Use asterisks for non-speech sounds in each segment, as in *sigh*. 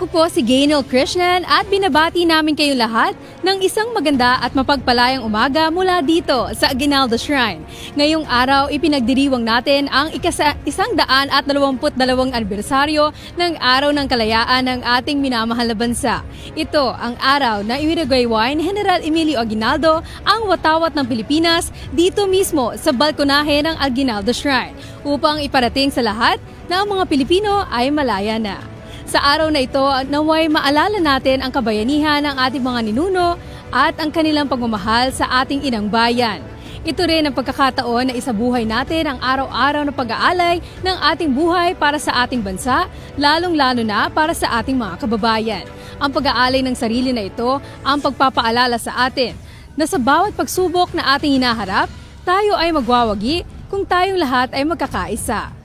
Ako po si Gaynel Krishnan at binabati namin kayo lahat ng isang maganda at mapagpalayang umaga mula dito sa Aguinaldo Shrine. Ngayong araw, ipinagdiriwang natin ang ikasa, isang daan at dalawamput dalawang anibersaryo ng Araw ng Kalayaan ng ating minamahal na bansa. Ito ang araw na iwinagaywain ni General Emilio Aguinaldo ang watawat ng Pilipinas dito mismo sa balkonahe ng Aguinaldo Shrine upang iparating sa lahat na ang mga Pilipino ay malaya na. Sa araw na ito, naway maalala natin ang kabayanihan ng ating mga ninuno at ang kanilang pagmamahal sa ating inang bayan. Ito rin ang pagkakataon na isabuhay natin ang araw-araw na pag-aalay ng ating buhay para sa ating bansa, lalong-lalo na para sa ating mga kababayan. Ang pag-aalay ng sarili na ito ang pagpapaalala sa atin na sa bawat pagsubok na ating hinaharap, tayo ay magwawagi kung tayong lahat ay magkakaisa.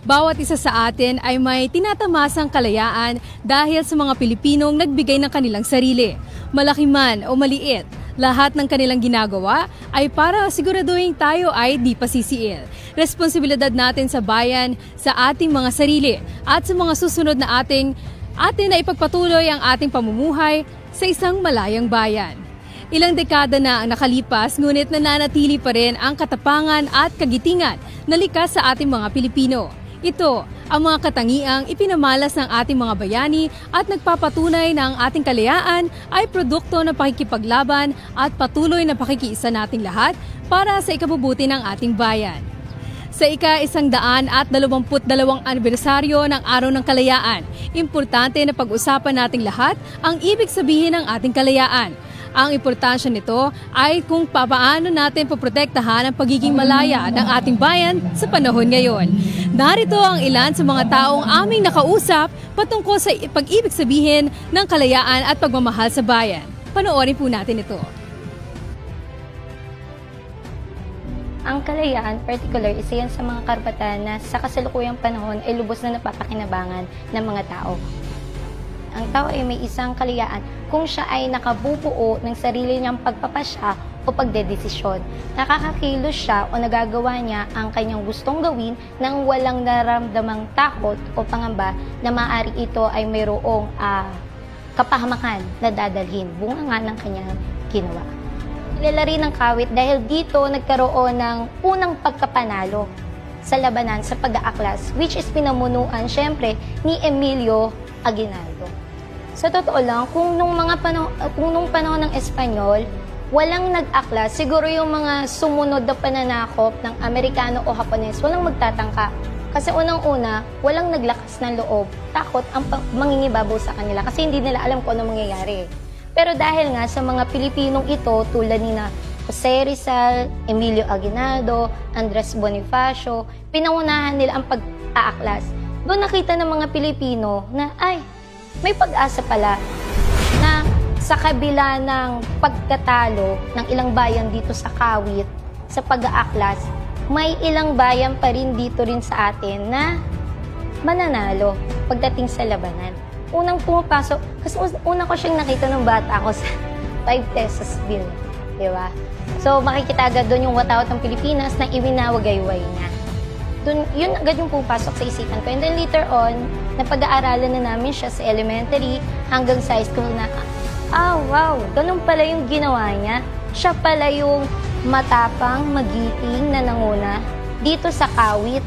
Bawat isa sa atin ay may tinatamasang kalayaan dahil sa mga Pilipinong nagbigay ng kanilang sarili. Malaki man o maliit, lahat ng kanilang ginagawa ay para siguraduhin tayo ay di pasisiil. Responsibilidad natin sa bayan, sa ating mga sarili at sa mga susunod na ating atin na ipagpatuloy ang ating pamumuhay sa isang malayang bayan. Ilang dekada na ang nakalipas ngunit nananatili pa rin ang katapangan at kagitingan na likas sa ating mga Pilipino. Ito ang mga katangiang ipinamalas ng ating mga bayani at nagpapatunay na ang ating kalayaan ay produkto ng pakikipaglaban at patuloy na pakikiisa nating lahat para sa ikabubuti ng ating bayan. Sa ika-isang daan at dalawamput dalawang anibersaryo ng Araw ng Kalayaan, importante na pag-usapan nating lahat ang ibig sabihin ng ating kalayaan – ang importansya nito ay kung papaano natin poprotektahan ang pagiging malaya ng ating bayan sa panahon ngayon. Narito ang ilan sa mga taong aming nakausap patungkol sa pag-ibig sabihin ng kalayaan at pagmamahal sa bayan. Panoorin po natin ito. Ang kalayaan, particular, isa yan sa mga karapatan na sa kasalukuyang panahon ay lubos na napapakinabangan ng mga tao ang tao ay may isang kalayaan kung siya ay nakabubuo ng sarili niyang pagpapasya o pagdedesisyon. Nakakakilos siya o nagagawa niya ang kanyang gustong gawin nang walang naramdamang takot o pangamba na maaari ito ay mayroong uh, kapahamakan na dadalhin bunga nga ng kanyang ginawa. Kilala rin ng kawit dahil dito nagkaroon ng unang pagkapanalo sa labanan sa pag-aaklas which is pinamunuan syempre ni Emilio Aguinaldo. Sa totoo lang, kung nung mga panahon, kung nung panahon ng Espanyol, walang nag-akla, siguro yung mga sumunod na pananakop ng Amerikano o Hapones, walang magtatangka. Kasi unang-una, walang naglakas ng loob. Takot ang mangingibabaw sa kanila kasi hindi nila alam kung ano mangyayari. Pero dahil nga sa mga Pilipinong ito, tulad ni na Jose Rizal, Emilio Aguinaldo, Andres Bonifacio, pinangunahan nila ang pag-aaklas. Doon nakita ng mga Pilipino na, ay, may pag-asa pala sa kabila ng pagkatalo ng ilang bayan dito sa Kawit, sa pag-aaklas, may ilang bayan pa rin dito rin sa atin na mananalo pagdating sa labanan. Unang pumapasok, kasi una ko siyang nakita ng bata ako sa *laughs* 5 pesos bill. Di ba? So, makikita agad doon yung watawat ng Pilipinas na iwinawagayway niya dun, yun agad yung pupasok sa isipan ko. And then later on, napag-aaralan na namin siya sa elementary hanggang sa high school na, ah, wow, ganun pala yung ginawa niya. Siya pala yung matapang, magiting na nanguna dito sa kawit.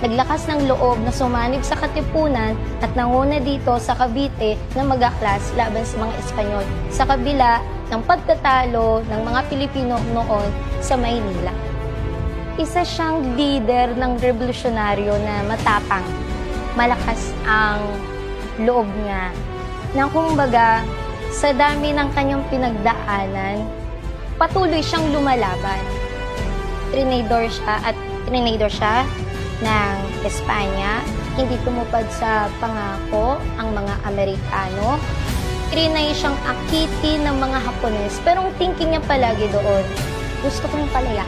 Naglakas ng loob na sumanib sa Katipunan at nanguna dito sa Cavite na mag-aklas laban sa mga Espanyol sa kabila ng pagtatalo ng mga Pilipino noon sa Maynila isa siyang leader ng revolusyonaryo na matapang. Malakas ang loob niya. Na kumbaga, sa dami ng kanyang pinagdaanan, patuloy siyang lumalaban. Trinador siya at trinador siya ng Espanya. Hindi tumupad sa pangako ang mga Amerikano. Trinay siyang akiti ng mga Hapones. Pero ang thinking niya palagi doon, gusto kong palaya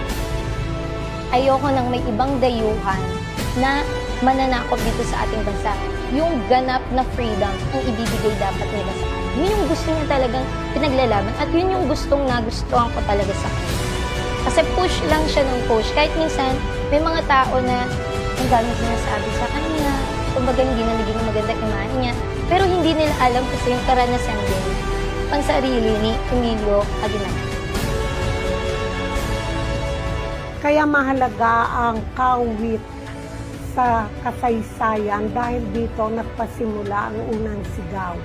ayoko nang may ibang dayuhan na mananakop dito sa ating bansa. Yung ganap na freedom ang ibibigay dapat nila sa. Yun yung gusto niya talagang pinaglalaban at yun yung gustong nagustuhan ko talaga sa kanya. Kasi push lang siya ng push. Kahit minsan, may mga tao na ang dami sinasabi sa kanya, Kumbaga hindi na naging maganda imahe niya. Pero hindi nila alam kasi yung karanasan din pang sarili ni Emilio Aguinaldo. Kaya mahalaga ang kawit sa kasaysayan dahil dito nagpasimula ang unang sigaw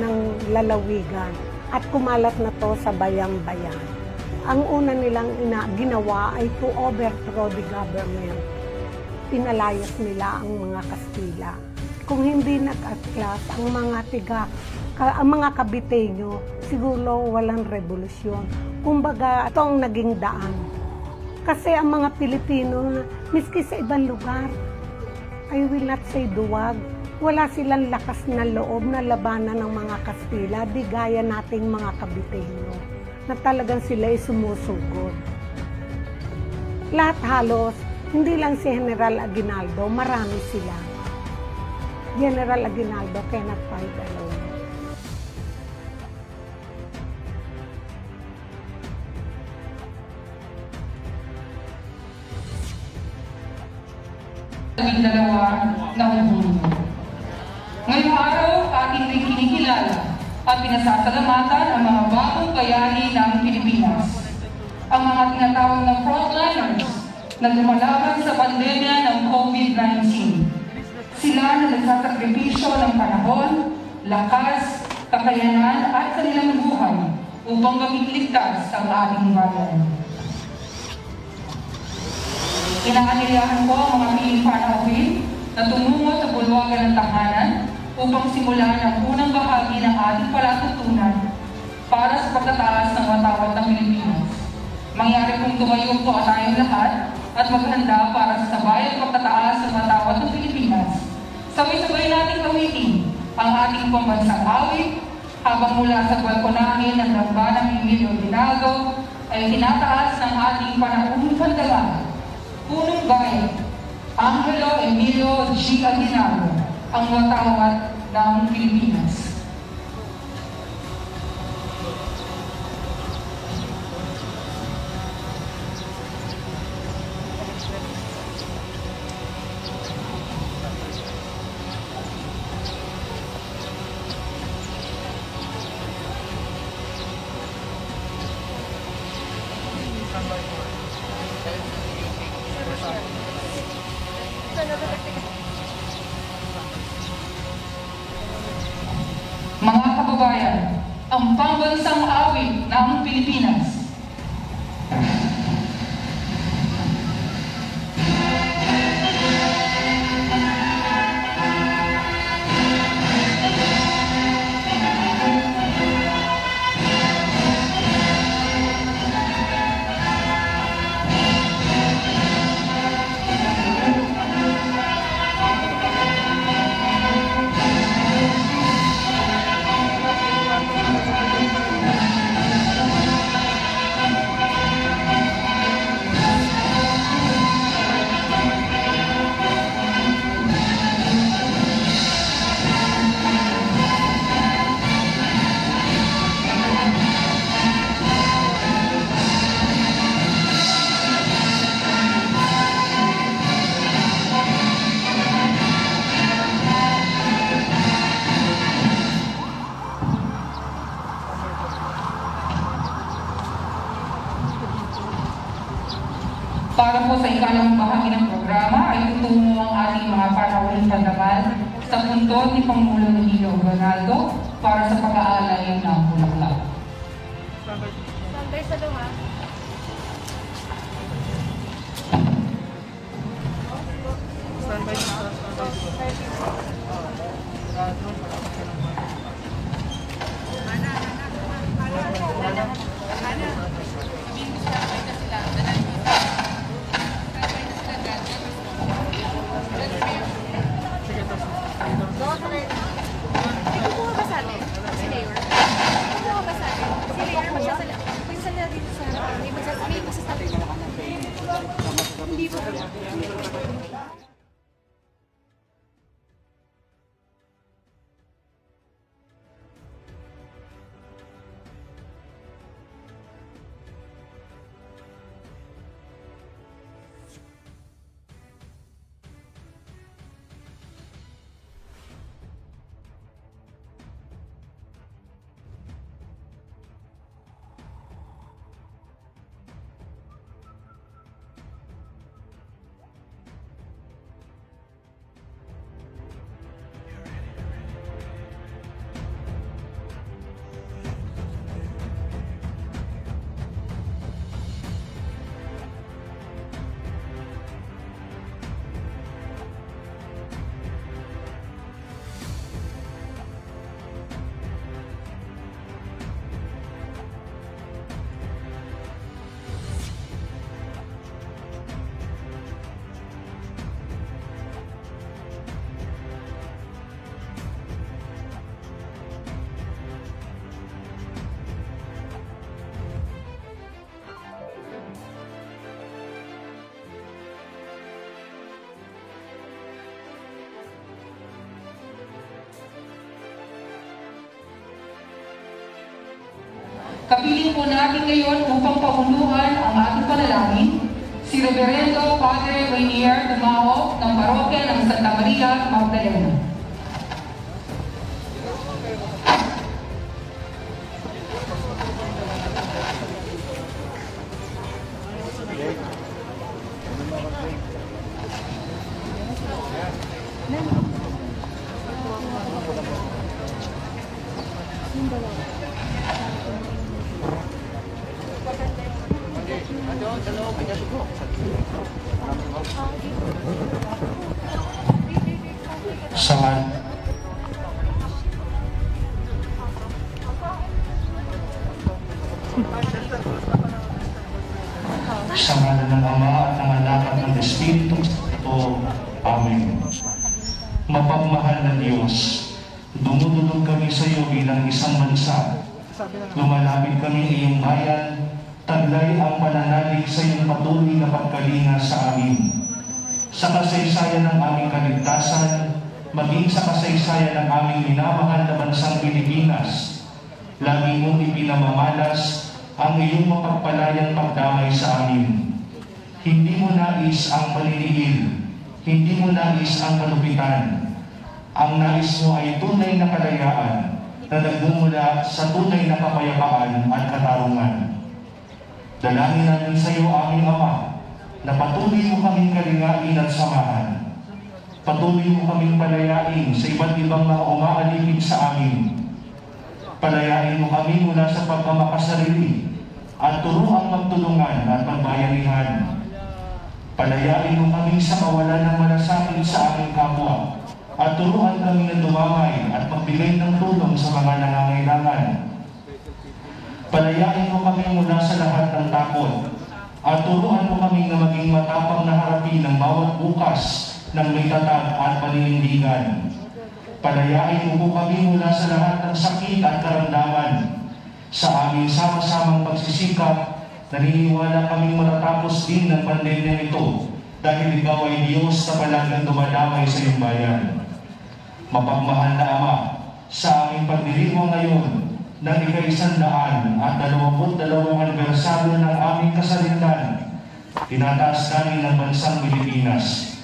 ng lalawigan at kumalat na to sa bayang-bayan. Ang una nilang ina, ginawa ay to overthrow the government. Pinalayas nila ang mga Kastila. Kung hindi nag-atlas ang mga tiga, ka, ang mga kabitenyo, siguro walang revolusyon. Kumbaga, ito ang naging daan. Kasi ang mga Pilipino, miski sa ibang lugar, I will not say duwag, wala silang lakas na loob na labanan ng mga Kastila, di gaya nating mga Kabiteño, na talagang sila ay sumusugod. Lahat halos, hindi lang si General Aguinaldo, marami sila. General Aguinaldo cannot fight alone. labing dalawa ng Hunyo. Ngayong araw, ating rin kinikilala at pinasasalamatan ang mga bagong bayani ng Pilipinas. Ang mga tinatawag na frontliners na lumalaban sa pandemya ng COVID-19. Sila na nagsasakripisyo ng panahon, lakas, kakayanan at kanilang buhay upang magigligtas ang ating bayan. Inaanyayahan ko ang mga piling panahon na tumungo sa bulwagan ng tahanan upang simulan ang unang bahagi ng ating palatutunan para sa pagtataas ng watawat ng Pilipinas. Mangyari kong tumayo po tayong lahat at maghanda para sa sabayang pagtataas ng watawat ng Pilipinas. Sabay-sabay nating awitin ang ating pambansang awit habang mula sa balkonahin ng Rambanang Emilio Ginaldo ay tinataas ng ating panahong pandalan punong bayan, Angelo Emilio G. Aguinaldo, ang watawat ng Pilipinas. Kapiling po natin ngayon upang pamuluhan ang ating panalangin si Reverendo Padre Rainier Dumao ng Parokya ng Santa Maria Magdalena. Kasaysayan ng aming minamahal na bansang Pilipinas. Lagi mong ipinamamalas ang iyong mapagpalayang pagdamay sa amin. Hindi mo nais ang paniniil, hindi mo nais ang kalupitan. Ang nais mo ay tunay na kalayaan na nagmumula sa tunay na kapayapaan at katarungan. Dalangin namin sa iyo, aming Ama, na patuloy mo kaming kalingain at samahan. Patuloy mo kaming palayain sa iba't ibang mga umaalipin sa amin. Palayain mo kami mula sa pagkamakasarili at turuang magtulungan at magbayanihan. Palayain mo kami sa kawalan ng malasakit sa aming kapwa at turuan kami na dumamay at magbigay ng tulong sa mga nangangailangan. Palayain mo kami mula sa lahat ng takot at turuan mo kami na maging matapang na harapin ang bawat bukas ng may tatag at paninindigan. Palayain mo po kami mula sa lahat ng sakit at karamdaman. Sa aming sama-samang pagsisikap, naniniwala kaming matatapos din ng pandemya ito dahil ikaw ay Diyos na palaging dumadamay sa iyong bayan. Mapagmahal na Ama, sa aming pagdiriwang ngayon, ng ika-isandaan at dalawamput dalawang anibersaryo ng aming kasarinlan, tinataas namin ng bansang Pilipinas.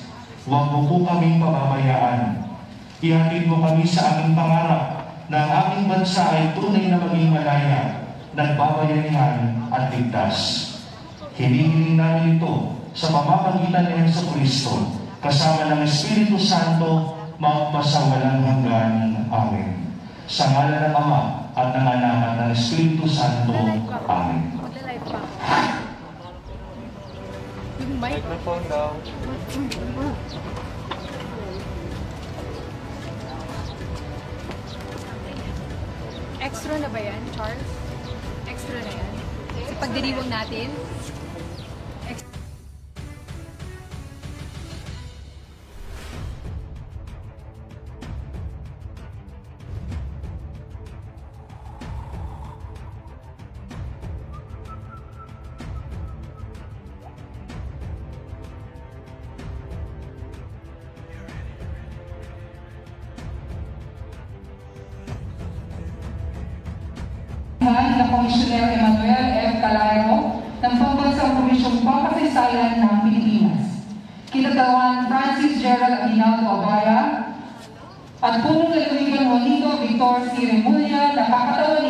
Huwag mo po kaming pababayaan. Ihatid mo kami sa aming pangarap na ang aming bansa ay tunay na maging malaya, nagbabayanihan at ligtas. Hinihiling namin ito sa pamamagitan ni Yeso Kristo, kasama ng Espiritu Santo, magpasawalang hanggan. Amen. Sa ngalan ng Ama, at ng Anak at ng Espiritu Santo. Amen. Magla-live pa. Mic. Microphone daw. Extra na ba yan, Charles? Extra na yan? Sa pagdiriwang natin? Pangkasaysayan ng Pilipinas. Kinatawan Francis Gerald Aguinaldo Abaya at punong lalawigan Juanito Victor C. Remulla na kakatawan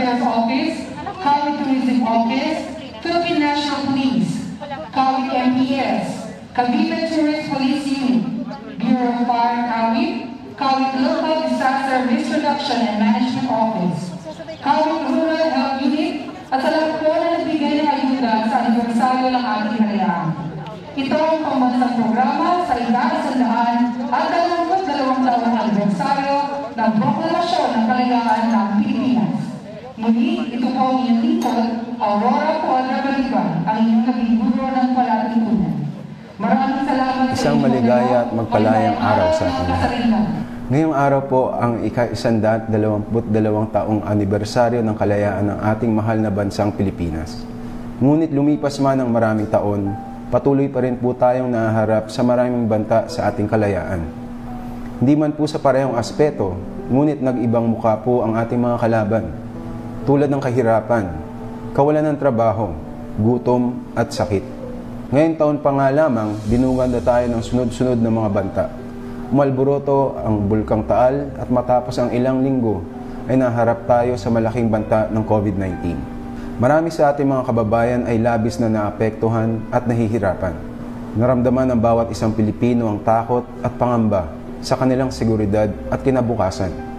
Affairs Office, Cali Tourism Office, Philippine National Police, Cali MPS, Cavite Tourist Police Unit, Bureau of Fire Cali, Cali Local Disaster Risk Reduction and Management Office, Cali Rural Health Unit, at sa lahat po na nagbigay ng ayuda sa anibersaryo ng ating kalayaan. Ito ang pambansang programa sa ika-isandaan at dalawamput dalawang taong anibersaryo ng Proklamasyon ng Kalayaan ng Pilipinas. Muli, ito po ang inyong lingkod, Aurora Cuadra Baliban, ang inyong naging guro ng palatuntunan. Maraming salamat sa Isang maligaya at magpalayang araw sa lahat. kasarilan. Ngayong araw po ang dalawamput dalawang taong anibersaryo ng kalayaan ng ating mahal na bansang Pilipinas. Ngunit lumipas man ang maraming taon, patuloy pa rin po tayong nahaharap sa maraming banta sa ating kalayaan. Hindi man po sa parehong aspeto, ngunit nag-ibang mukha po ang ating mga kalaban. Tulad ng kahirapan, kawalan ng trabaho, gutom at sakit. Ngayong taon pa nga lamang, dinungan na tayo ng sunod-sunod na mga banta. Umalboroto ang bulkang Taal at matapos ang ilang linggo ay naharap tayo sa malaking banta ng COVID-19. Marami sa ating mga kababayan ay labis na naapektuhan at nahihirapan. Naramdaman ng bawat isang Pilipino ang takot at pangamba sa kanilang seguridad at kinabukasan.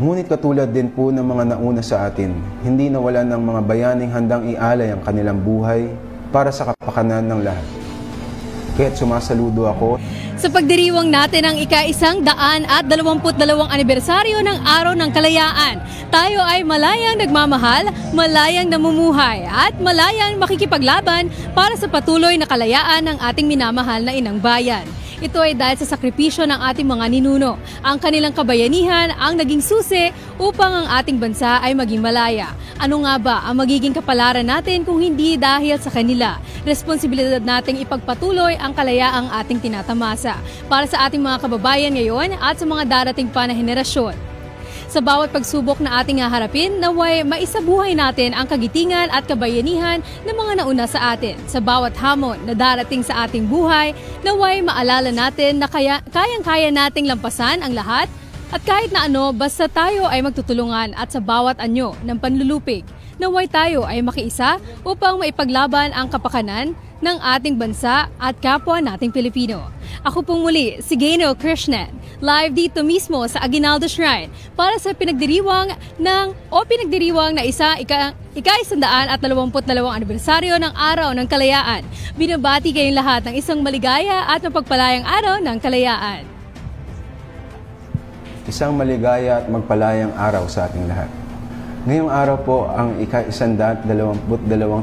Ngunit katulad din po ng mga nauna sa atin, hindi nawalan ng mga bayaning handang ialay ang kanilang buhay para sa kapakanan ng lahat. Kaya't sumasaludo ako Sa pagdiriwang natin ang ika-isang daan at dalawamput dalawang anibersaryo ng Araw ng Kalayaan, tayo ay malayang nagmamahal, malayang namumuhay at malayang makikipaglaban para sa patuloy na kalayaan ng ating minamahal na inang bayan. Ito ay dahil sa sakripisyo ng ating mga ninuno. Ang kanilang kabayanihan ang naging susi upang ang ating bansa ay maging malaya. Ano nga ba ang magiging kapalaran natin kung hindi dahil sa kanila? Responsibilidad nating ipagpatuloy ang kalayaang ating tinatamasa para sa ating mga kababayan ngayon at sa mga darating pa na henerasyon. Sa bawat pagsubok na ating haharapin, naway maisabuhay natin ang kagitingan at kabayanihan ng mga nauna sa atin. Sa bawat hamon na darating sa ating buhay, naway maalala natin na kaya, kayang-kaya nating lampasan ang lahat at kahit na ano, basta tayo ay magtutulungan at sa bawat anyo ng panlulupig, naway tayo ay makiisa upang maipaglaban ang kapakanan ng ating bansa at kapwa nating Pilipino. Ako pong muli, si Gano Krishnan, live dito mismo sa Aguinaldo Shrine para sa pinagdiriwang ng o pinagdiriwang na isa ika, ika-isandaan at dalawamput dalawang anibersaryo ng Araw ng Kalayaan. Binabati kayong lahat ng isang maligaya at mapagpalayang araw ng kalayaan. Isang maligaya at magpalayang araw sa ating lahat. Ngayong araw po ang ika-122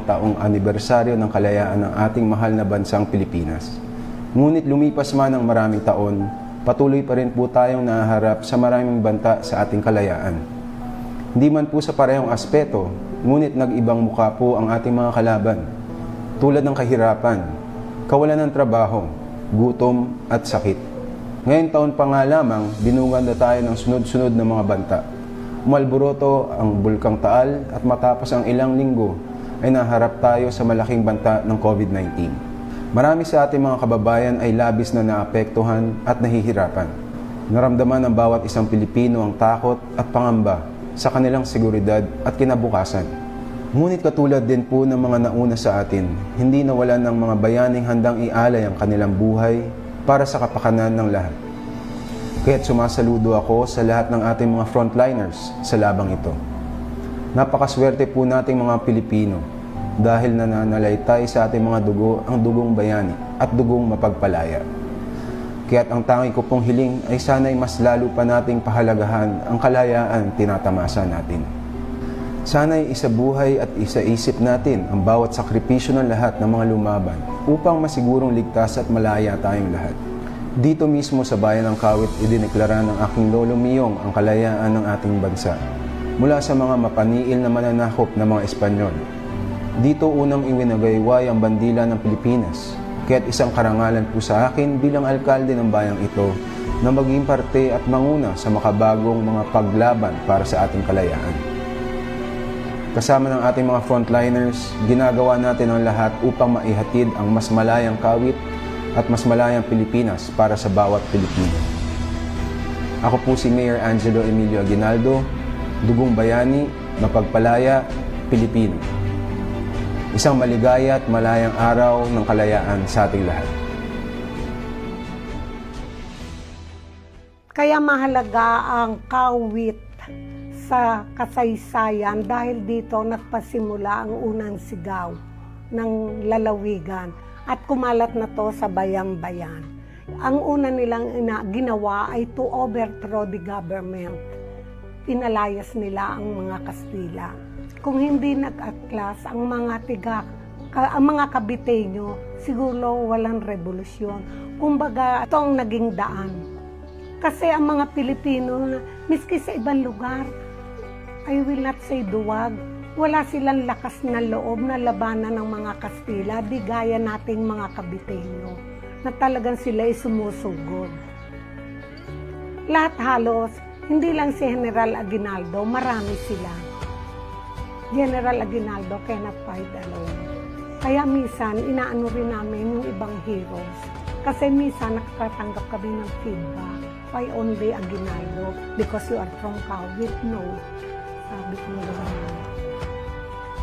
taong anibersaryo ng kalayaan ng ating mahal na bansang Pilipinas. Ngunit lumipas man ng maraming taon, patuloy pa rin po tayong naharap sa maraming banta sa ating kalayaan. Hindi man po sa parehong aspeto, ngunit nag-ibang muka po ang ating mga kalaban. Tulad ng kahirapan, kawalan ng trabaho, gutom at sakit. Ngayon taon pa nga lamang, binungan na tayo ng sunod-sunod na mga banta Umalboroto ang Bulkang Taal at matapos ang ilang linggo ay naharap tayo sa malaking banta ng COVID-19. Marami sa ating mga kababayan ay labis na naapektuhan at nahihirapan. Naramdaman ng bawat isang Pilipino ang takot at pangamba sa kanilang seguridad at kinabukasan. Ngunit katulad din po ng mga nauna sa atin, hindi nawalan ng mga bayaning handang ialay ang kanilang buhay para sa kapakanan ng lahat. Kaya't sumasaludo ako sa lahat ng ating mga frontliners sa labang ito. Napakaswerte po nating mga Pilipino dahil nananalaytay sa ating mga dugo ang dugong bayani at dugong mapagpalaya. Kaya't ang tangi ko pong hiling ay sana'y mas lalo pa nating pahalagahan ang kalayaan tinatamasa natin. Sana'y isabuhay at isaisip natin ang bawat sakripisyo ng lahat ng mga lumaban upang masigurong ligtas at malaya tayong lahat. Dito mismo sa bayan ng Kawit, idineklara ng aking lolo Miyong ang kalayaan ng ating bansa mula sa mga mapaniil na mananakop ng mga Espanyol. Dito unang iwinagayway ang bandila ng Pilipinas, kaya't isang karangalan po sa akin bilang alkalde ng bayang ito na maging parte at manguna sa makabagong mga paglaban para sa ating kalayaan. Kasama ng ating mga frontliners, ginagawa natin ang lahat upang maihatid ang mas malayang kawit at mas malayang Pilipinas para sa bawat Pilipino. Ako po si Mayor Angelo Emilio Aguinaldo, Dugong Bayani, Mapagpalaya, Pilipino. Isang maligaya at malayang araw ng kalayaan sa ating lahat. Kaya mahalaga ang kawit sa kasaysayan dahil dito nagpasimula ang unang sigaw ng lalawigan at kumalat na to sa bayang-bayan. Ang una nilang ina, ginawa ay to overthrow the government. Pinalayas nila ang mga Kastila. Kung hindi nag-atlas ang mga tiga ang mga kabitenyo, siguro walang revolusyon. Kumbaga, ito ang naging daan. Kasi ang mga Pilipino, miski sa ibang lugar, I will not say duwag, wala silang lakas na loob na labanan ng mga Kastila, di gaya nating mga Kabiteño, na talagang sila ay sumusugod. Lahat halos, hindi lang si General Aguinaldo, marami sila. General Aguinaldo cannot fight alone. Kaya minsan, inaano rin namin yung ibang heroes. Kasi minsan, nakakatanggap kami ng feedback. Why only Aguinaldo? Because you are from Kawit? No. Sabi ko naman.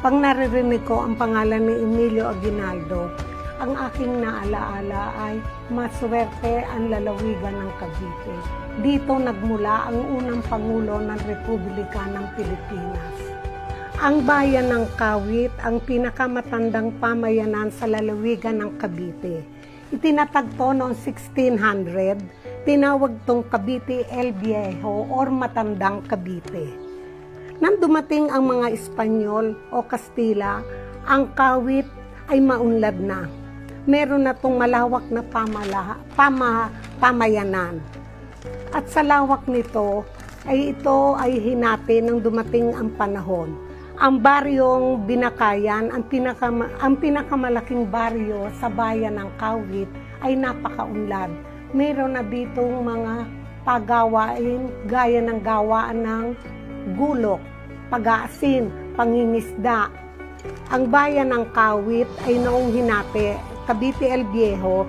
Pag naririnig ko ang pangalan ni Emilio Aguinaldo, ang aking naalaala ay maswerte ang lalawigan ng Cavite. Dito nagmula ang unang Pangulo ng Republika ng Pilipinas. Ang bayan ng Kawit ang pinakamatandang pamayanan sa lalawigan ng Cavite. Itinatagpo noong 1600, tinawag tong Cavite El Viejo or Matandang Cavite. Nang dumating ang mga Espanyol o Kastila, ang kawit ay maunlad na. Meron na tong malawak na pamala, pama, pamayanan. At sa lawak nito, ay ito ay hinati nang dumating ang panahon. Ang baryong Binakayan, ang, pinaka, ang pinakamalaking baryo sa bayan ng Kawit ay napakaunlad. Meron na ditong mga pagawain gaya ng gawaan ng gulok, pag-aasin, pangingisda. Ang bayan ng Kawit ay noong hinati, Cavite El Viejo,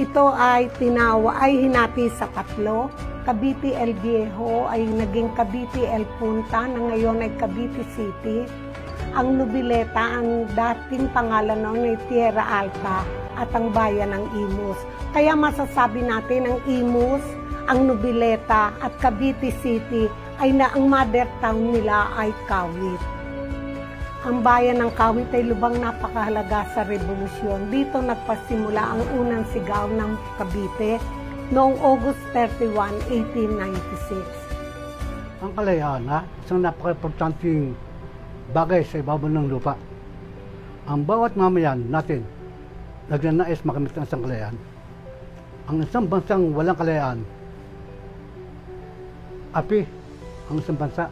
ito ay tinawa ay hinati sa tatlo. Cavite El Viejo ay naging Cavite El Punta na ngayon ay Cavite City. Ang Nubileta, ang dating pangalan noon ay Tierra Alta at ang bayan ng Imus. Kaya masasabi natin ang Imus, ang Nubileta at Cavite City ay na ang mother town nila ay Kawit. Ang bayan ng Kawit ay lubang napakahalaga sa revolusyon. Dito nagpasimula ang unang sigaw ng Cavite noong August 31, 1896. Ang kalayaan, ha? Isang napaka-importanting bagay sa ibabaw ng lupa. Ang bawat mamayan natin, nagnanais makamit ng isang kalayaan. Ang isang bansang walang kalayaan, api ang isang bansa,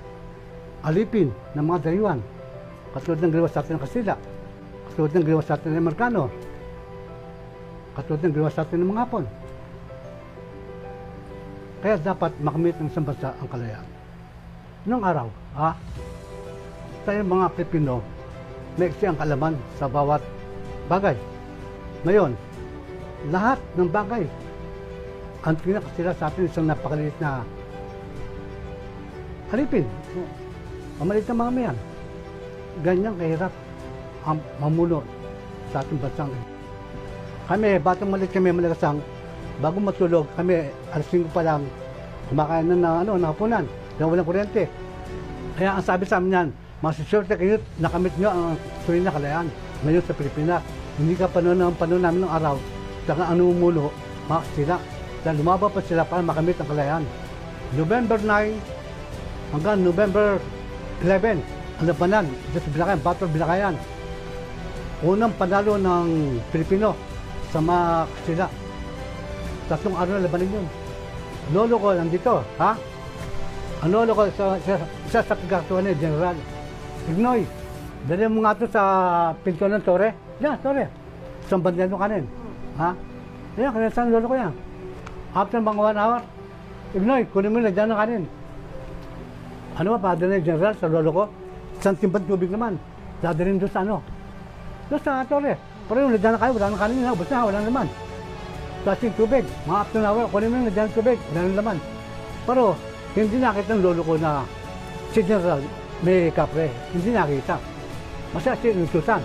alipin ng mga dayuhan, katulad ng ginawa sa atin ng Kastila, katulad ng ginawa sa atin ng Amerikano, katulad ng ginawa sa atin ng mga Hapon. Kaya dapat makamit ng isang bansa ang kalayaan. Noong araw, ha, tayo mga Pilipino, may ang kalaman sa bawat bagay. Ngayon, lahat ng bagay, ang pinakasira sa atin isang napakaliit na alipin. Mamalit na mga mayan. Ganyan kahirap ang mamuno sa ating bansang. Kami, batang maliit kami malagasang, bago matulog, kami alas 5 pa lang, kumakain na na, ano, nakapunan, dahil walang kuryente. Kaya ang sabi sa amin yan, masiswerte kayo, nakamit nyo ang tunay na kalayaan ngayon sa Pilipinas. Hindi ka panon ng panon namin ng araw, saka ano umulo, mga sila. Dahil lumaba pa sila para makamit ang kalayaan. November 9 hanggang November 11, ang labanan, dito sa Bilakayan, Battle of Bilakayan. Unang panalo ng Pilipino sa mga sila. Tatlong araw na labanan yun. Lolo ko nandito, ha? Ang lolo ko, sa, sa, isa sa pagkakatuwa ni General Ignoy, dali mo nga ito sa pinto ng tore. Yan, tore. Isang bandiyan mo kanin. Ha? Yan, kaya saan lolo ko yan? After mga one hour, Ignoy, kunin mo na dyan ng kanin. Ano ba, padala ni General sa lolo ko? Isang timbang tubig naman. Dadalhin doon sa ano? Doon sa tore. Pero yung nadyan na kayo, wala nang kanin na, basta wala naman. Plastic tubig, mga after an hour, kunin mo yung nadyan ng tubig, wala nang laman. Pero, hindi nakita ng lolo ko na si General may kapre. Hindi nakita. Masaya siya inutusan.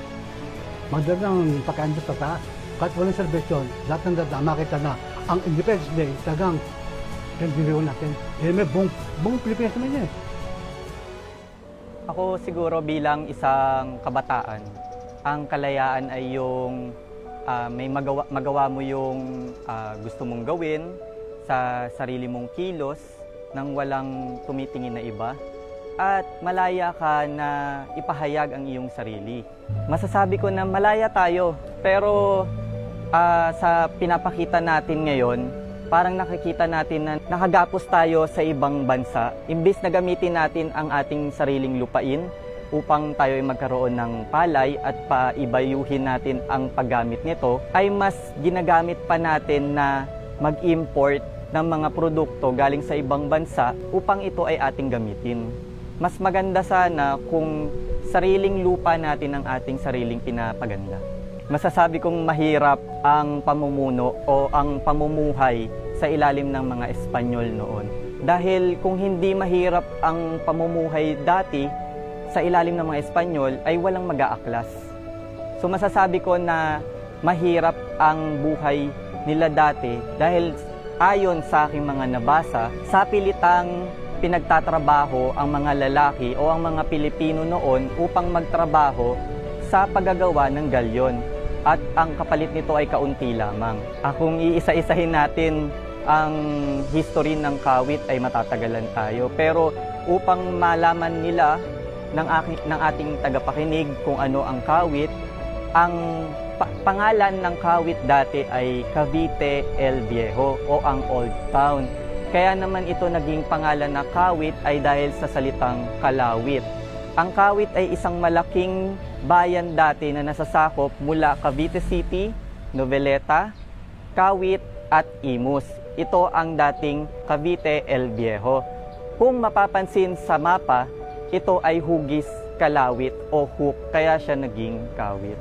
Magandang pagkain doon sa taas. Kahit walang celebration, lahat ng dada makita na ang Independence Day tagang kandilaw natin. Eh, may buong, buong Pilipinas naman yan. Ako siguro bilang isang kabataan, ang kalayaan ay yung ah, may magawa, magawa mo yung ah, gusto mong gawin sa sarili mong kilos nang walang tumitingin na iba at malaya ka na ipahayag ang iyong sarili. Masasabi ko na malaya tayo pero ah, sa pinapakita natin ngayon, parang nakikita natin na nakagapos tayo sa ibang bansa. Imbis na gamitin natin ang ating sariling lupain upang tayo ay magkaroon ng palay at paibayuhin natin ang paggamit nito, ay mas ginagamit pa natin na mag-import ng mga produkto galing sa ibang bansa upang ito ay ating gamitin. Mas maganda sana kung sariling lupa natin ang ating sariling pinapaganda. Masasabi kong mahirap ang pamumuno o ang pamumuhay sa ilalim ng mga Espanyol noon. Dahil kung hindi mahirap ang pamumuhay dati sa ilalim ng mga Espanyol ay walang mag-aaklas. So masasabi ko na mahirap ang buhay nila dati dahil ayon sa aking mga nabasa, sa pilitang pinagtatrabaho ang mga lalaki o ang mga Pilipino noon upang magtrabaho sa paggagawa ng galyon at ang kapalit nito ay kaunti lamang. Akong iisa-isahin natin ang history ng kawit ay matatagalan tayo. Pero upang malaman nila ng, aking, ng ating tagapakinig kung ano ang kawit, ang pa- pangalan ng kawit dati ay Cavite El Viejo o ang Old Town. Kaya naman ito naging pangalan na kawit ay dahil sa salitang kalawit. Ang kawit ay isang malaking bayan dati na nasasakop mula Cavite City, Noveleta, Kawit at Imus. Ito ang dating Cavite El Viejo. Kung mapapansin sa mapa, ito ay hugis kalawit o hook, kaya siya naging kawit.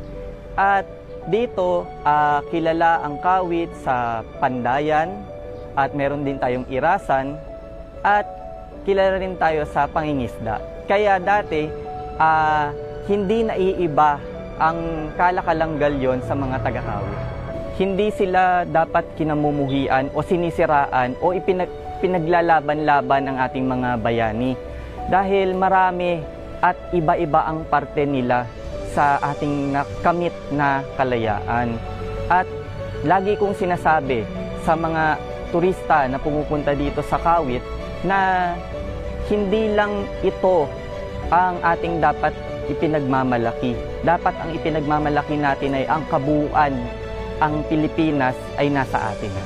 At dito, ah, kilala ang kawit sa Pandayan at meron din tayong irasan at kilala rin tayo sa pangingisda. Kaya dati, ah, hindi naiiba ang kalakalang galyon sa mga taga-kawit. Hindi sila dapat kinamumuhian o sinisiraan o ipinag pinaglalaban-laban ang ating mga bayani. Dahil marami at iba-iba ang parte nila sa ating nakamit na kalayaan. At lagi kong sinasabi sa mga turista na pumupunta dito sa Kawit na hindi lang ito ang ating dapat ipinagmamalaki. Dapat ang ipinagmamalaki natin ay ang kabuuan, ang Pilipinas ay nasa atin na.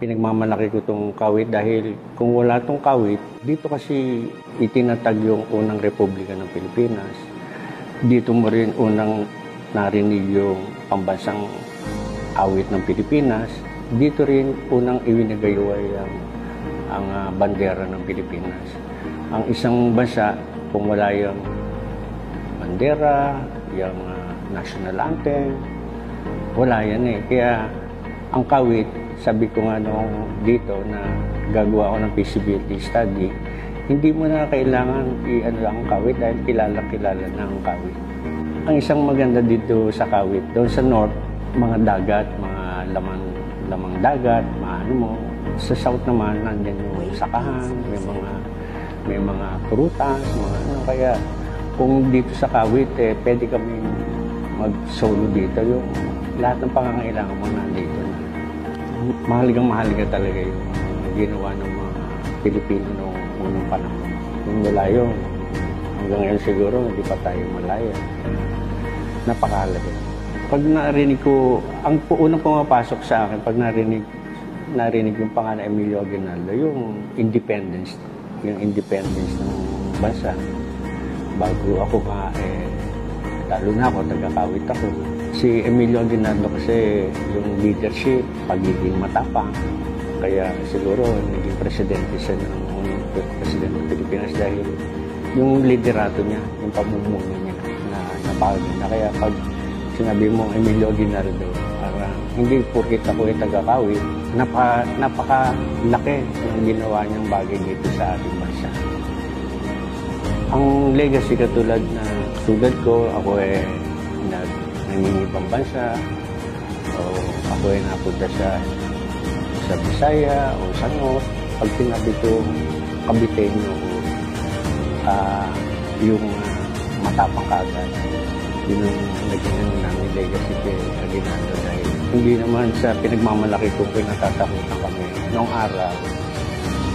pinagmamalaki ko itong kawit dahil kung wala itong kawit, dito kasi itinatag yung unang Republika ng Pilipinas. Dito mo rin unang narinig yung pambansang awit ng Pilipinas. Dito rin unang iwinagayway ang, ang uh, bandera ng Pilipinas. Ang isang bansa, kung wala yung bandera, yung uh, national anthem, wala yan eh. Kaya ang kawit, sabi ko nga nung dito na gagawa ako ng feasibility study, hindi mo na kailangan i-ano ang kawit dahil kilala-kilala na ang kawit. Ang isang maganda dito sa kawit, doon sa north, mga dagat, mga lamang lamang dagat, maano mo. Sa south naman, nandiyan yung sakahan, may mga may mga prutas, mga ano. Kaya kung dito sa kawit, eh, pwede kami mag-solo dito. Yung lahat ng pangangailangan mo nandito na mahaligang mahalaga talaga yung ginawa ng mga Pilipino noong unang panahon. Yung wala yun, hanggang ngayon siguro hindi pa tayo malaya. Napakahalaga. Pag narinig ko, ang unang pumapasok sa akin, pag narinig narinig yung pangalan Emilio Aguinaldo, yung independence, yung independence ng bansa. Bago ako nga, eh, lalo na ako, tagakawit ako Si Emilio Aguinaldo kasi yung leadership, pagiging matapang. Kaya siguro naging presidente siya ng presidente ng Pilipinas dahil yung liderato niya, yung pamumuno niya na napagod na. Kaya pag sinabi mo Emilio Aguinaldo, hindi porkit ako yung tagakawit, napa, napakalaki yung ginawa niyang bagay dito sa ating bansa. Ang legacy katulad na tulad ko, ako eh nag nangingibang bansa o ako ay napunta sa sa Bisaya o sa North pag sinabi ko kabitenyo o uh, yung uh, matapang kagad yun ang naging ano namin legacy kay Aguinaldo dahil hindi naman sa pinagmamalaki ko pinatatakutan kami. Noong araw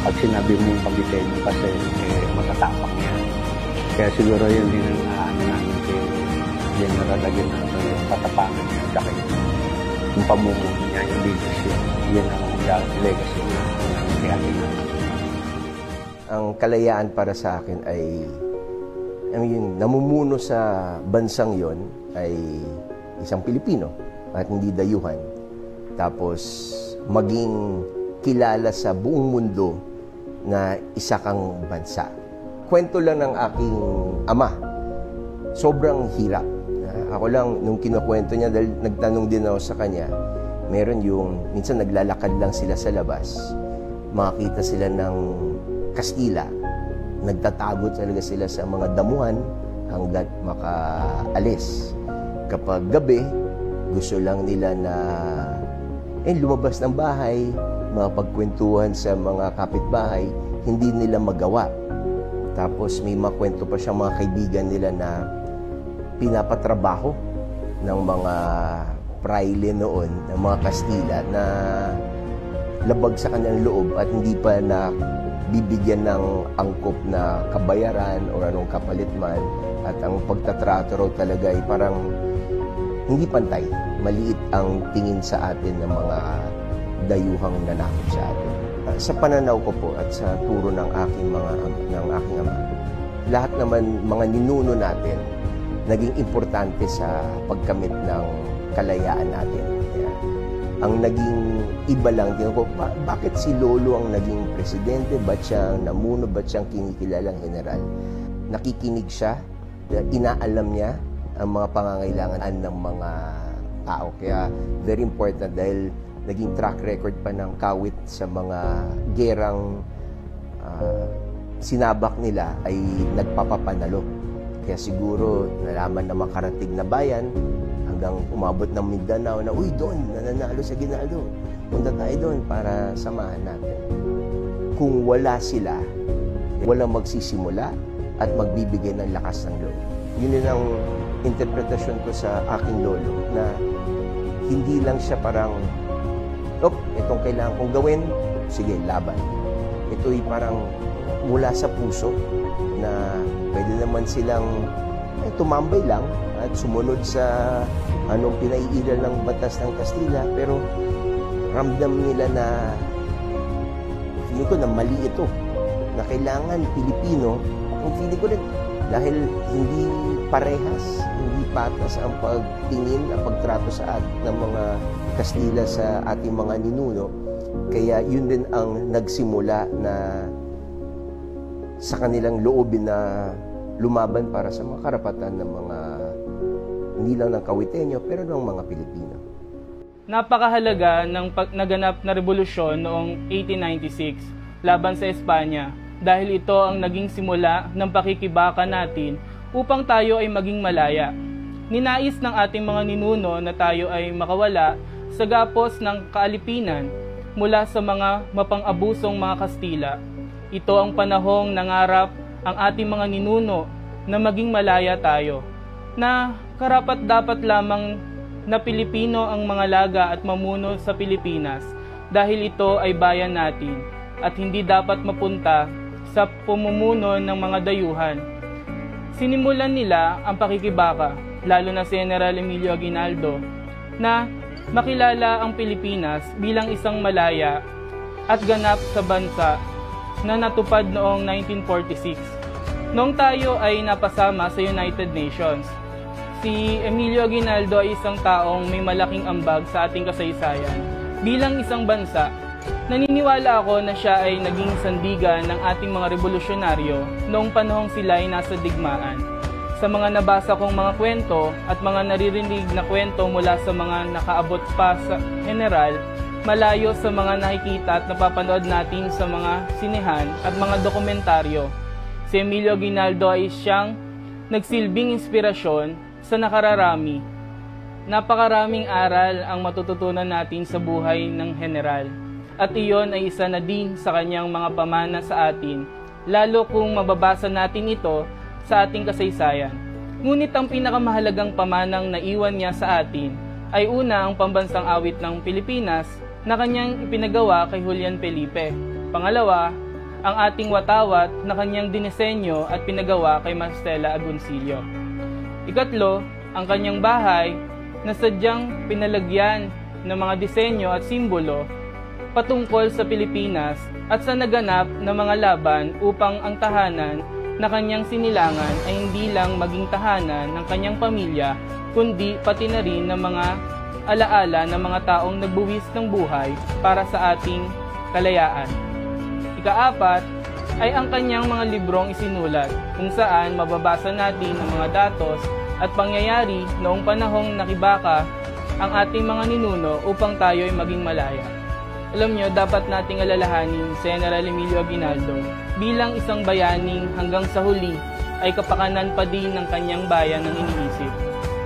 pag sinabi mo yung kabitenyo kasi eh, matatapang yan kaya siguro yun din ang ano namin kay General Aguinaldo katapangan niya. Sa kanya. Yung pamumuno niya, yung leadership, yan ang legacy niya. Ng kaya Ang kalayaan para sa akin ay I mean, namumuno sa bansang yon ay isang Pilipino at hindi dayuhan. Tapos maging kilala sa buong mundo na isa kang bansa. Kwento lang ng aking ama. Sobrang hirap ako lang, nung kinukwento niya, dahil nagtanong din ako sa kanya, meron yung, minsan naglalakad lang sila sa labas, makakita sila ng Kastila, nagtatago talaga sila sa mga damuhan hanggat makaalis. Kapag gabi, gusto lang nila na eh, lumabas ng bahay, makapagkwentuhan sa mga kapitbahay, hindi nila magawa. Tapos may makwento pa siya mga kaibigan nila na pinapatrabaho ng mga praile noon, ng mga Kastila na labag sa kanilang loob at hindi pa na bibigyan ng angkop na kabayaran o anong kapalit man at ang pagtatrato raw talaga ay parang hindi pantay. Maliit ang tingin sa atin ng mga dayuhang nanakot sa atin. Uh, sa pananaw ko po at sa turo ng aking mga ng aking ama, lahat naman mga ninuno natin naging importante sa pagkamit ng kalayaan natin. Kaya, ang naging iba lang din ko, ba, bakit si Lolo ang naging presidente? Ba't siya namuno? Ba't siyang kinikilalang general? Nakikinig siya, inaalam niya ang mga pangangailangan ng mga tao. Kaya very important dahil naging track record pa ng kawit sa mga gerang uh, sinabak nila ay nagpapapanalo kaya siguro nalaman ng makarating na bayan hanggang umabot ng Mindanao na, uy, doon, nananalo sa Ginaldo. Punta tayo doon para samahan natin. Kung wala sila, walang magsisimula at magbibigay ng lakas ng loob. Yun ang interpretasyon ko sa aking lolo na hindi lang siya parang op, itong kailangan kong gawin, sige, laban. Ito'y parang mula sa puso na pwede naman silang eh, tumambay lang at sumunod sa anong pinaiiral ng batas ng Kastila pero ramdam nila na feeling ko na mali ito na kailangan Pilipino kung feeling ko rin dahil hindi parehas, hindi patas ang pagtingin, ang pagtrato sa at ng mga Kastila sa ating mga ninuno. Kaya yun din ang nagsimula na sa kanilang loobin na lumaban para sa mga karapatan ng mga hindi lang ng Kawitenyo pero ng mga Pilipino. Napakahalaga ng pag naganap na revolusyon noong 1896 laban sa Espanya dahil ito ang naging simula ng pakikibaka natin upang tayo ay maging malaya. Ninais ng ating mga ninuno na tayo ay makawala sa gapos ng kaalipinan mula sa mga mapang-abusong mga Kastila. Ito ang panahong nangarap ang ating mga ninuno na maging malaya tayo, na karapat dapat lamang na Pilipino ang mga laga at mamuno sa Pilipinas dahil ito ay bayan natin at hindi dapat mapunta sa pumumuno ng mga dayuhan. Sinimulan nila ang pakikibaka, lalo na si General Emilio Aguinaldo, na makilala ang Pilipinas bilang isang malaya at ganap sa bansa na natupad noong 1946. Noong tayo ay napasama sa United Nations, si Emilio Aguinaldo ay isang taong may malaking ambag sa ating kasaysayan. Bilang isang bansa, naniniwala ako na siya ay naging sandigan ng ating mga revolusyonaryo noong panahong sila ay nasa digmaan sa mga nabasa kong mga kwento at mga naririnig na kwento mula sa mga nakaabot pa sa general, malayo sa mga nakikita at napapanood natin sa mga sinehan at mga dokumentaryo. Si Emilio Ginaldo ay siyang nagsilbing inspirasyon sa nakararami. Napakaraming aral ang matututunan natin sa buhay ng general. At iyon ay isa na din sa kanyang mga pamana sa atin, lalo kung mababasa natin ito sa ating kasaysayan. Ngunit ang pinakamahalagang pamanang naiwan niya sa atin ay una ang pambansang awit ng Pilipinas na kanyang ipinagawa kay Julian Felipe. Pangalawa, ang ating watawat na kanyang dinisenyo at pinagawa kay Marcela Agoncillo. Ikatlo, ang kanyang bahay na sadyang pinalagyan ng mga disenyo at simbolo patungkol sa Pilipinas at sa naganap na mga laban upang ang tahanan na kanyang sinilangan ay hindi lang maging tahanan ng kanyang pamilya, kundi pati na rin ng mga alaala ng mga taong nagbuwis ng buhay para sa ating kalayaan. Ikaapat ay ang kanyang mga librong isinulat kung saan mababasa natin ang mga datos at pangyayari noong panahong nakibaka ang ating mga ninuno upang tayo ay maging malaya. Alam nyo, dapat nating alalahanin si General Emilio Aguinaldo bilang isang bayaning hanggang sa huli ay kapakanan pa din ng kanyang bayan ng iniisip.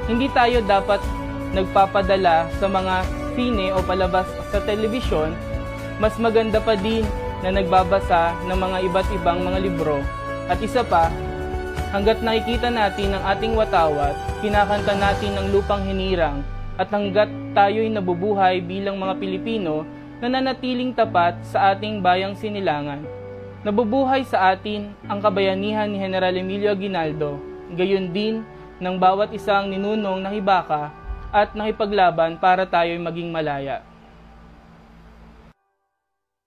Hindi tayo dapat nagpapadala sa mga sine o palabas sa telebisyon, mas maganda pa din na nagbabasa ng mga iba't ibang mga libro. At isa pa, hanggat nakikita natin ang ating watawat, kinakanta natin ng lupang hinirang, at hanggat tayo'y nabubuhay bilang mga Pilipino, nananatiling tapat sa ating bayang sinilangan. Nabubuhay sa atin ang kabayanihan ni General Emilio Aguinaldo, gayon din ng bawat isang ninunong nahibaka at nakipaglaban para tayo'y maging malaya.